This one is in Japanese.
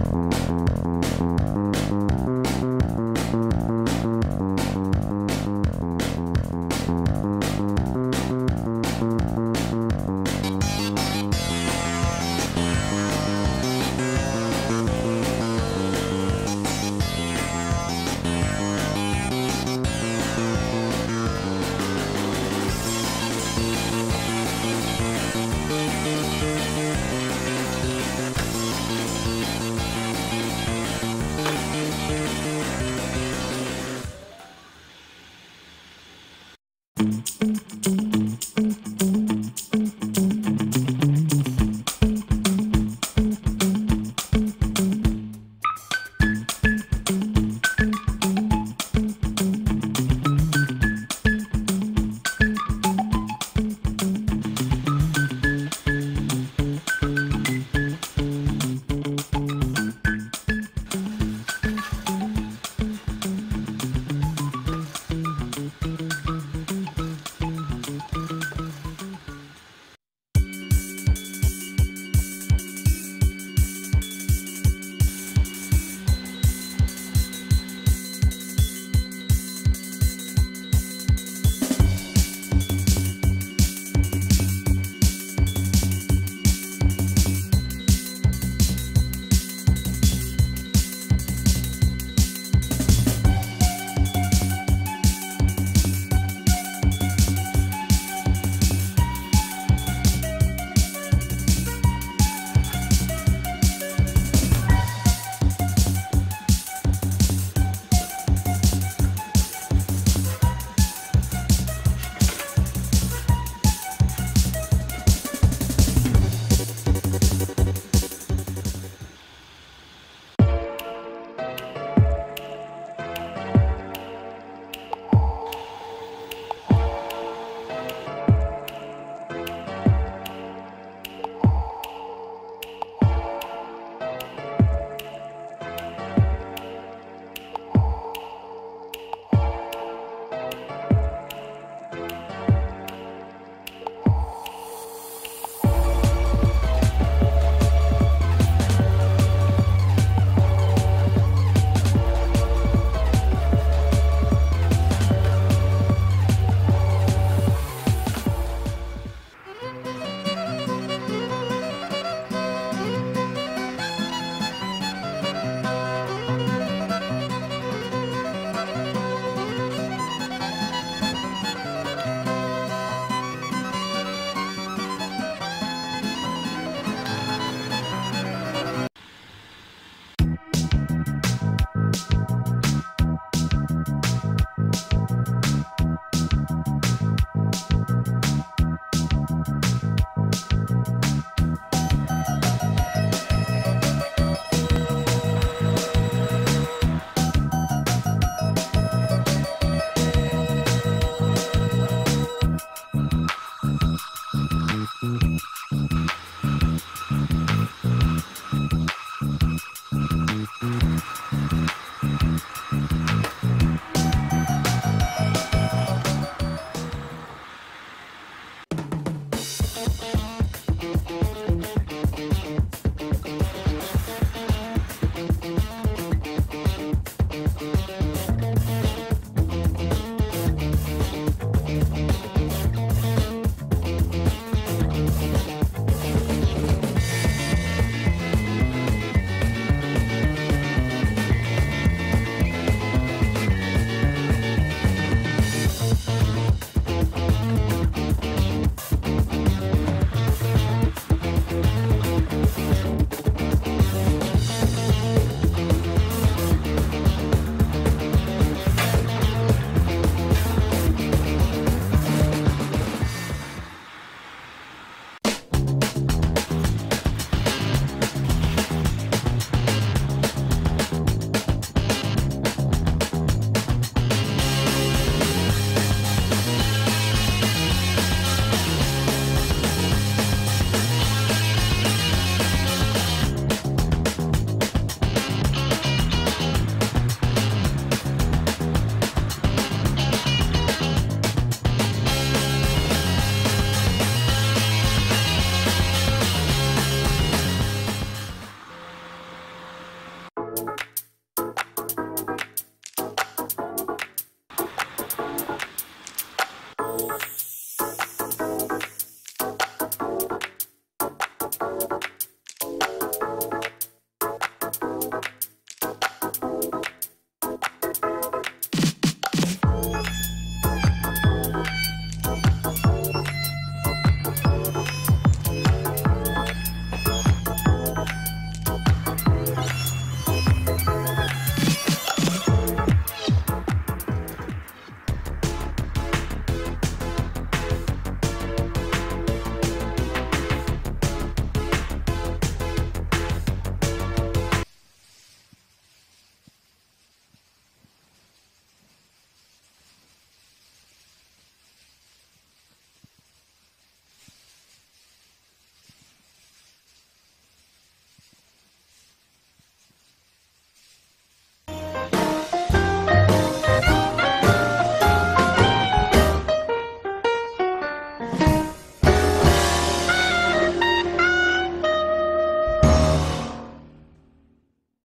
ます。